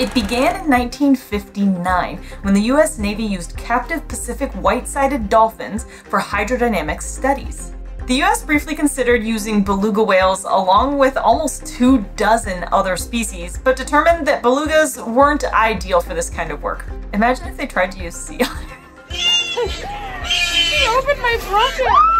It began in 1959 when the US Navy used captive Pacific white-sided dolphins for hydrodynamic studies. The US briefly considered using beluga whales along with almost two dozen other species, but determined that belugas weren't ideal for this kind of work. Imagine if they tried to use sea otters. She opened my bucket!